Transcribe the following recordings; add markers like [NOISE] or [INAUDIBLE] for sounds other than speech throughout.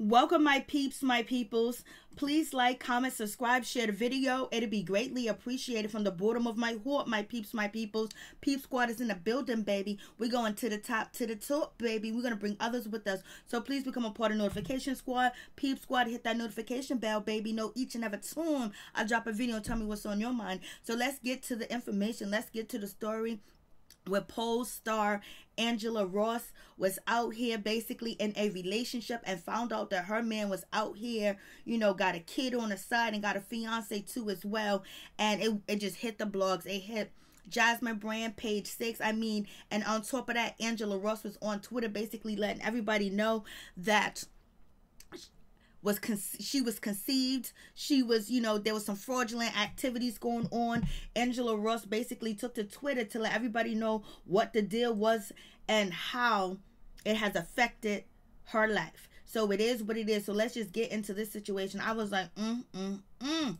Welcome, my peeps, my peoples. Please like, comment, subscribe, share the video. It'd be greatly appreciated from the bottom of my heart, my peeps, my peoples. Peep Squad is in the building, baby. We're going to the top, to the top, baby. We're going to bring others with us. So please become a part of Notification Squad. Peep Squad, hit that notification bell, baby. Know each and every time I drop a video, tell me what's on your mind. So let's get to the information. Let's get to the story where Pose star Angela Ross was out here basically in a relationship and found out that her man was out here, you know, got a kid on the side and got a fiance too as well. And it, it just hit the blogs. It hit Jasmine Brand, page six. I mean, and on top of that, Angela Ross was on Twitter basically letting everybody know that was con- she was conceived. She was you know there was some fraudulent activities going on. Angela ross basically took to twitter to let everybody know what the deal was and how it has affected her life. So it is what it is. So let's just get into this situation. I was like mm mm mm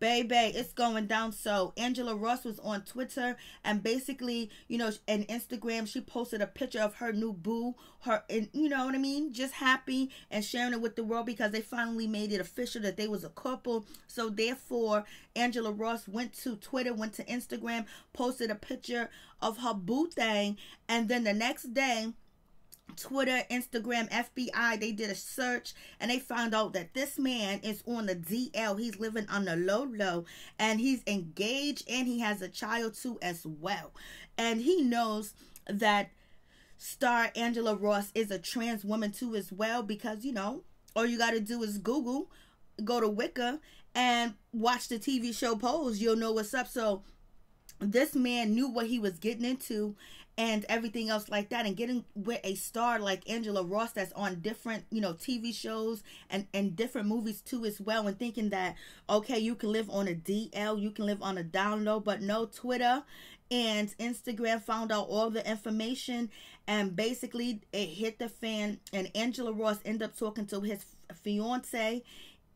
baby it's going down. So angela ross was on twitter and basically you know and instagram she posted a picture of her new boo her and you know what i mean? Just happy and sharing it with the world because they finally made it official that they was a couple. So therefore angela ross went to twitter went to instagram posted a picture of her boo thing. And then the next day Twitter, Instagram, FBI, they did a search and they found out that this man is on the DL. He's living on the low low and he's engaged and he has a child too as well. And he knows that star Angela Ross is a trans woman too as well because, you know, all you got to do is Google, go to Wiki and watch the TV show Pose. You'll know what's up. So this man knew what he was getting into and everything else like that and getting with a star like Angela Ross that's on different you know TV shows and and different movies too as well and thinking that okay you can live on a DL you can live on a down low but no Twitter and Instagram found out all the information and basically it hit the fan and Angela Ross ended up talking to his fiance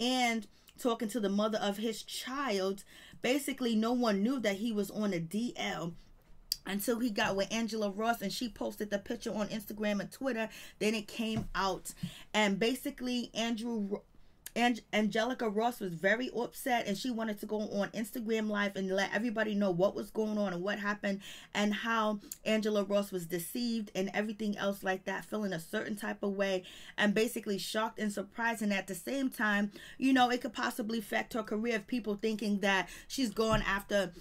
and talking to the mother of his child. Basically no one knew that he was on a DL until he got with Angela Ross and she posted the picture on Instagram and Twitter. Then it came out. And basically, Andrew and Angelica Ross was very upset and she wanted to go on Instagram Live and let everybody know what was going on and what happened and how Angela Ross was deceived and everything else like that, feeling a certain type of way and basically shocked and surprised. And at the same time, you know, it could possibly affect her career of people thinking that she's going after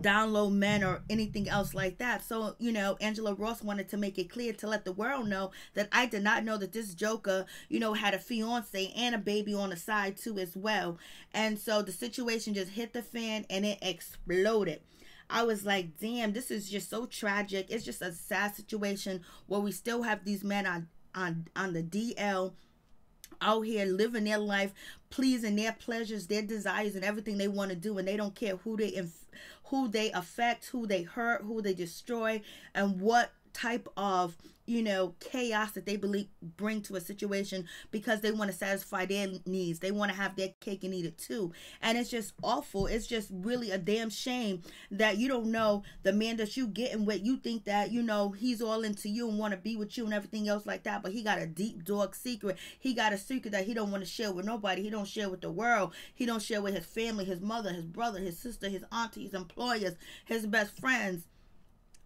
down low men or anything else like that. So, you know, Angela Ross wanted to make it clear to let the world know that I did not know that this Joker, you know, had a fiance and a baby on the side too as well. And so the situation just hit the fan and it exploded. I was like, damn, this is just so tragic. It's just a sad situation where we still have these men on on on the DL out here living their life, pleasing their pleasures, their desires, and everything they want to do, and they don't care who they inf- who they affect, who they hurt, who they destroy, and what type of you know chaos that they believe bring to a situation because they want to satisfy their needs. They want to have their cake and eat it too. And it's just awful. It's just really a damn shame that you don't know the man that you getting with. You think that you know he's all into you and want to be with you and everything else like that but he got a deep dark secret. He got a secret that he don't want to share with nobody. He don't share with the world. He don't share with his family his mother his brother his sister his auntie his employers his best friends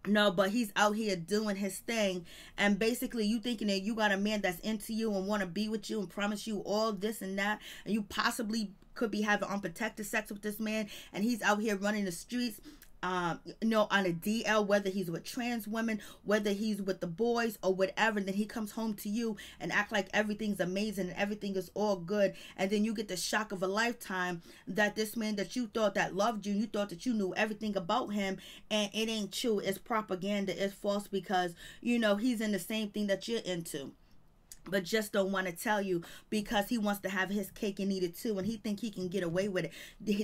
no, but he's out here doing his thing. And basically, you thinking that you got a man that's into you and want to be with you and promise you all this and that. And you possibly could be having unprotected sex with this man. And he's out here running the streets um, you know, on a DL, whether he's with trans women, whether he's with the boys or whatever, and then he comes home to you and act like everything's amazing and everything is all good, and then you get the shock of a lifetime that this man that you thought that loved you, you thought that you knew everything about him, and it ain't true. It's propaganda. It's false because you know he's in the same thing that you're into but just don't want to tell you because he wants to have his cake and eat it too and he think he can get away with it.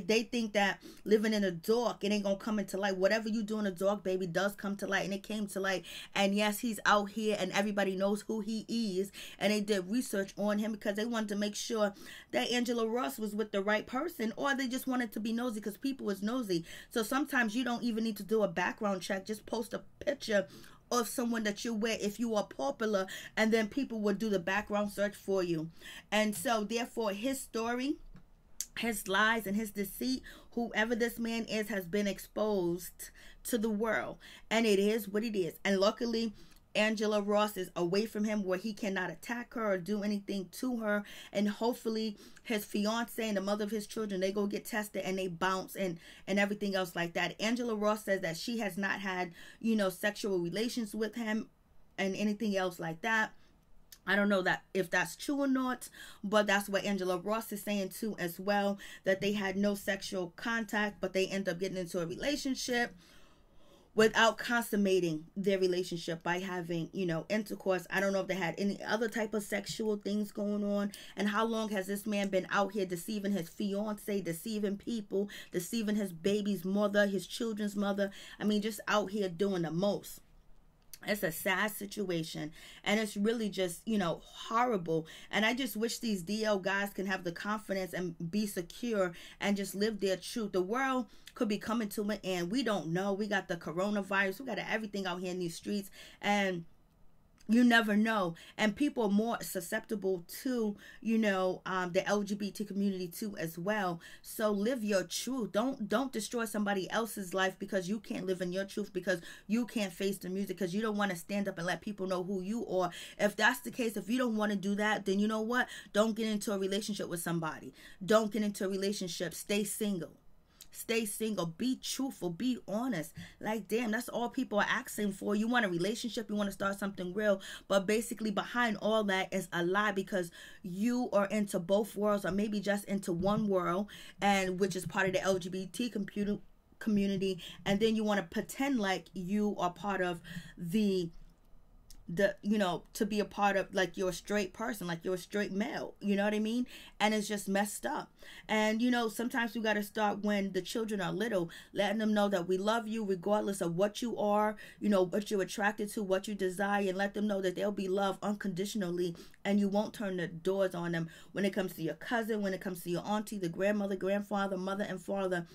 They think that living in a dark it ain't gonna come into light. Whatever you do in a dark baby does come to light and it came to light. And yes he's out here and everybody knows who he is and they did research on him because they wanted to make sure that angela ross was with the right person or they just wanted to be nosy because people is nosy. So sometimes you don't even need to do a background check just post a picture of someone that you're with if you are popular and then people will do the background search for you. And so therefore his story his lies and his deceit whoever this man is has been exposed to the world. And it is what it is. And luckily Angela Ross is away from him where he cannot attack her or do anything to her. And hopefully his fiance and the mother of his children, they go get tested and they bounce and, and everything else like that. Angela Ross says that she has not had, you know, sexual relations with him and anything else like that. I don't know that if that's true or not, but that's what Angela Ross is saying too as well that they had no sexual contact, but they end up getting into a relationship without consummating their relationship by having, you know, intercourse. I don't know if they had any other type of sexual things going on. And how long has this man been out here deceiving his fiance, deceiving people, deceiving his baby's mother, his children's mother? I mean, just out here doing the most it's a sad situation and it's really just you know horrible. And i just wish these dl guys can have the confidence and be secure and just live their truth. The world could be coming to an end. We don't know. We got the coronavirus. We got everything out here in these streets. And you never know. And people are more susceptible to you know um, the lgbt community too as well. So live your truth. Don't don't destroy somebody else's life because you can't live in your truth because you can't face the music because you don't want to stand up and let people know who you are. If that's the case if you don't want to do that then you know what? Don't get into a relationship with somebody. Don't get into a relationship. Stay single Stay single. Be truthful. Be honest. Like, damn, that's all people are asking for. You want a relationship, you want to start something real. But basically, behind all that is a lie because you are into both worlds or maybe just into one world, and which is part of the LGBT computer community and then you want to pretend like you are part of the the you know to be a part of like you're a straight person like you're a straight male you know what i mean? And it's just messed up. And you know sometimes we got to start when the children are little letting them know that we love you regardless of what you are you know what you're attracted to what you desire and let them know that they'll be loved unconditionally and you won't turn the doors on them when it comes to your cousin when it comes to your auntie the grandmother grandfather mother and father.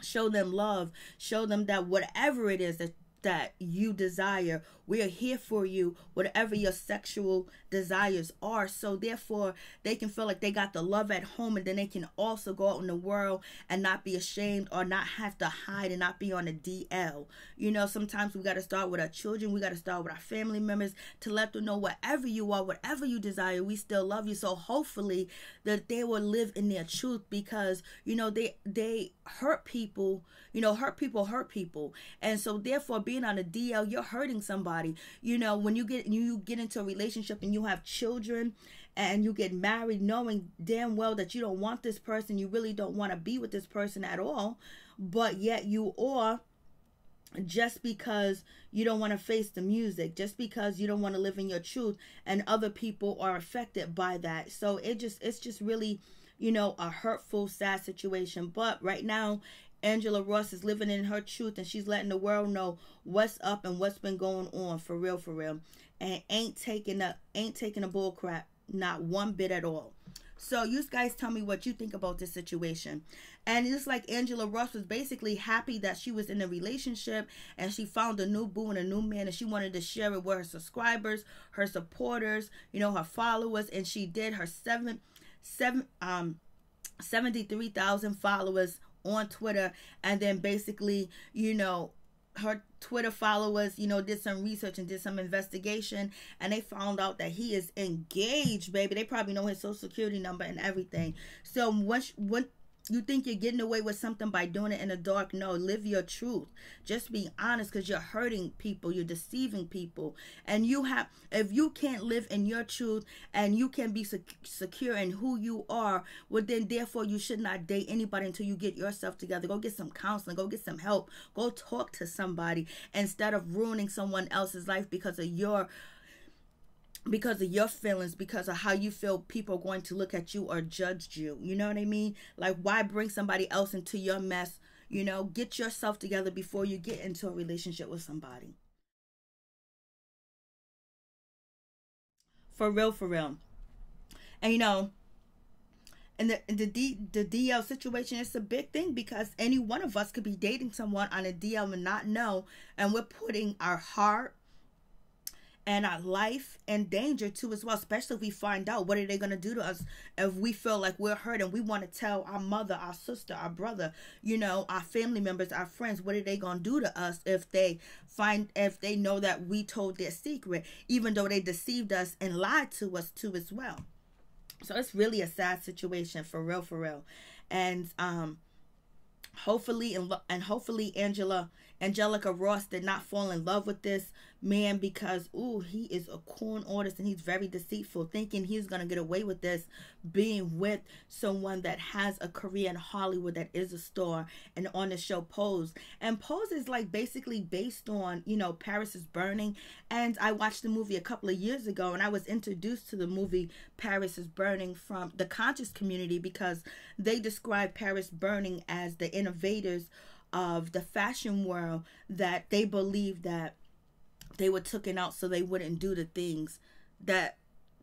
Show them love. Show them that whatever it is that that you desire. We are here for you, whatever your sexual desires are. So, therefore, they can feel like they got the love at home and then they can also go out in the world and not be ashamed or not have to hide and not be on a DL. You know, sometimes we got to start with our children, we got to start with our family members to let them know whatever you are, whatever you desire, we still love you. So, hopefully, that they will live in their truth because, you know, they, they hurt people you know, hurt people hurt people. And so therefore being on a DL, you're hurting somebody. You know, when you get you get into a relationship and you have children and you get married knowing damn well that you don't want this person, you really don't want to be with this person at all, but yet you are just because you don't want to face the music, just because you don't want to live in your truth and other people are affected by that. So it just it's just really you know, a hurtful, sad situation. But right now, Angela Ross is living in her truth and she's letting the world know what's up and what's been going on for real, for real. And ain't taking a ain't taking a bull crap, not one bit at all. So you guys tell me what you think about this situation. And it's like Angela Ross was basically happy that she was in a relationship and she found a new boo and a new man and she wanted to share it with her subscribers, her supporters, you know, her followers, and she did her seven seven um 73,000 followers on Twitter and then basically, you know, her Twitter followers, you know, did some research and did some investigation and they found out that he is engaged, baby. They probably know his social security number and everything. So once when you think you're getting away with something by doing it in the dark? No live your truth. Just be honest because you're hurting people you're deceiving people. And you have if you can't live in your truth and you can be sec- secure in who you are well then therefore you should not date anybody until you get yourself together. Go get some counseling go get some help go talk to somebody instead of ruining someone else's life because of your because of your feelings, because of how you feel people are going to look at you or judge you. You know what I mean? Like, why bring somebody else into your mess? You know, get yourself together before you get into a relationship with somebody. For real, for real. And you know, and the the D, the DL situation is a big thing because any one of us could be dating someone on a DL and not know, and we're putting our heart, and our life in danger too as well especially if we find out what are they going to do to us if we feel like we're hurt and we want to tell our mother our sister our brother you know our family members our friends what are they going to do to us if they find if they know that we told their secret even though they deceived us and lied to us too as well. So it's really a sad situation for real for real. And um hopefully and and hopefully Angela Angelica Ross did not fall in love with this man because ooh he is a corn artist and he's very deceitful thinking he's gonna get away with this being with someone that has a career in Hollywood that is a star and on the show Pose. And Pose is like basically based on you know Paris is burning. And I watched the movie a couple of years ago and I was introduced to the movie Paris is burning from the conscious community because they describe Paris burning as the innovators of the fashion world that they believe that they were taken out so they wouldn't do the things that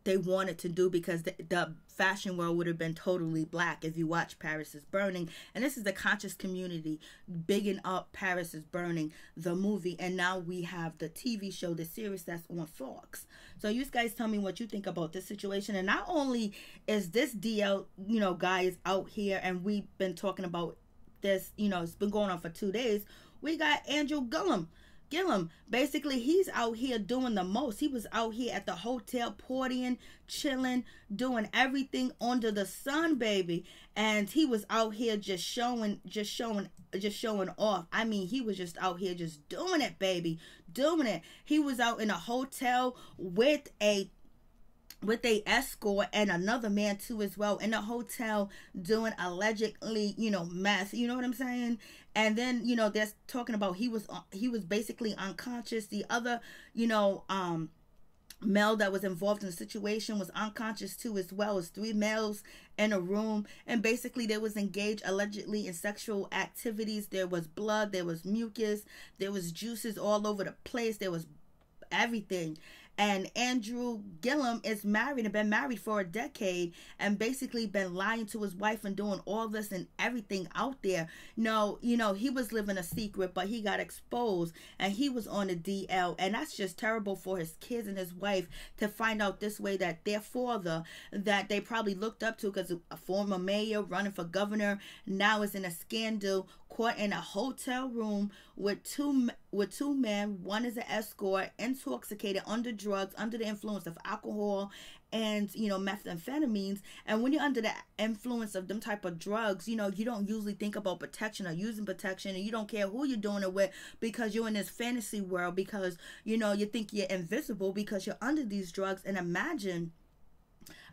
they wanted to do because the, the, fashion world would have been totally black if you watch Paris is Burning. And this is the conscious community bigging up Paris is Burning, the movie. And now we have the TV show, the series that's on Fox. So you guys tell me what you think about this situation. And not only is this DL, you know, guys out here and we've been talking about this, you know, it's been going on for two days. We got Andrew Gillum. Gillum, basically, he's out here doing the most. He was out here at the hotel, partying, chilling, doing everything under the sun, baby. And he was out here just showing, just showing, just showing off. I mean, he was just out here just doing it, baby, doing it. He was out in a hotel with a with a escort and another man too as well in a hotel doing allegedly you know meth you know what i'm saying? And then you know they're talking about he was uh, he was basically unconscious. The other you know um male that was involved in the situation was unconscious too as well. As three males in a room. And basically they was engaged allegedly in sexual activities. There was blood there was mucus there was juices all over the place there was everything and Andrew Gillum is married and been married for a decade and basically been lying to his wife and doing all this and everything out there. No, you know, he was living a secret, but he got exposed and he was on the DL. And that's just terrible for his kids and his wife to find out this way that their father, that they probably looked up to because a former mayor running for governor, now is in a scandal caught in a hotel room with two with two men. One is an escort, intoxicated, under drugs, under the influence of alcohol and you know methamphetamines. And when you're under the influence of them type of drugs, you know you don't usually think about protection or using protection, and you don't care who you're doing it with because you're in this fantasy world because you know you think you're invisible because you're under these drugs. And imagine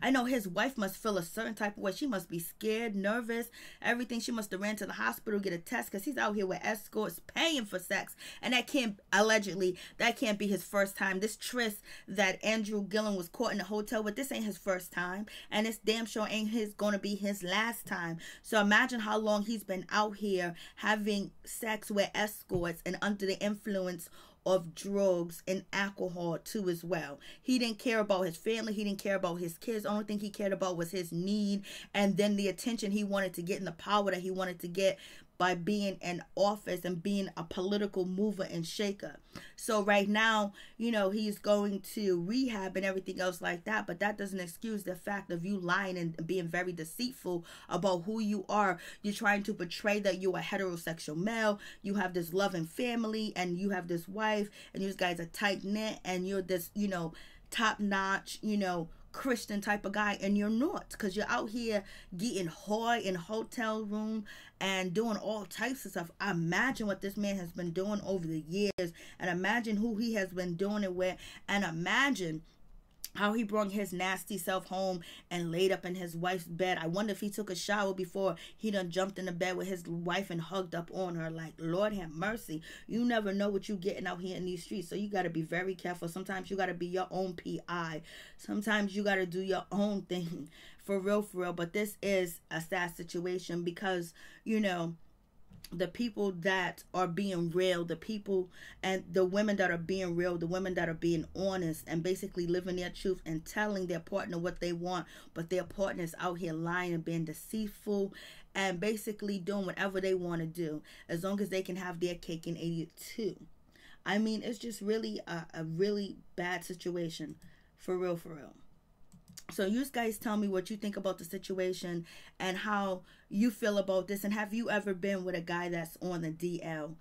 I know his wife must feel a certain type of way. She must be scared, nervous, everything. She must have ran to the hospital, get a test, because he's out here with escorts paying for sex. And that can't, allegedly, that can't be his first time. This tryst that Andrew Gillum was caught in a hotel with, this ain't his first time. And this damn sure ain't his gonna be his last time. So imagine how long he's been out here having sex with escorts and under the influence of drugs and alcohol too as well. He didn't care about his family, he didn't care about his kids. The only thing he cared about was his need and then the attention he wanted to get and the power that he wanted to get by being in office and being a political mover and shaker. So right now, you know, he's going to rehab and everything else like that, but that doesn't excuse the fact of you lying and being very deceitful about who you are. You're trying to portray that you're a heterosexual male, you have this loving family and you have this wife and you guys are tight knit and you're this, you know, top notch, you know, Christian type of guy, and you're not because you're out here getting high in hotel room and doing all types of stuff. Imagine what this man has been doing over the years, and imagine who he has been doing it with, and imagine how he brought his nasty self home and laid up in his wife's bed. I wonder if he took a shower before he done jumped in the bed with his wife and hugged up on her. Like, Lord have mercy. You never know what you getting out here in these streets. So you got to be very careful. Sometimes you got to be your own PI. Sometimes you got to do your own [LAUGHS] thing. For real, for real. But this is a sad situation because, you know, the people that are being real, the people and the women that are being real, the women that are being honest and basically living their truth and telling their partner what they want, but their partner's out here lying and being deceitful and basically doing whatever they want to do as long as they can have their cake and eat it too. I mean, it's just really a, a really bad situation. For real, for real. So you guys tell me what you think about the situation and how you feel about this and have you ever been with a guy that's on the DL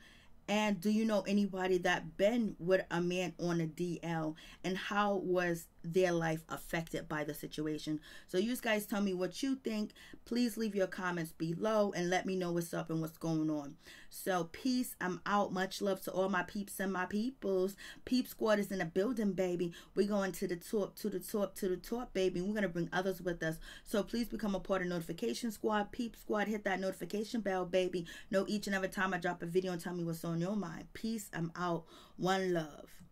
and do you know anybody that been with a man on a DL and how was their life affected by the situation? So you guys tell me what you think. Please leave your comments below and let me know what's up and what's going on. So peace. I'm out. Much love to all my peeps and my peoples. Peep squad is in the building, baby. We're going to the top, to the top, to the top, baby. We're going to bring others with us. So please become a part of notification squad. Peep squad, hit that notification bell, baby. Know each and every time I drop a video and tell me what's on on your mind. Peace. I'm out. One love.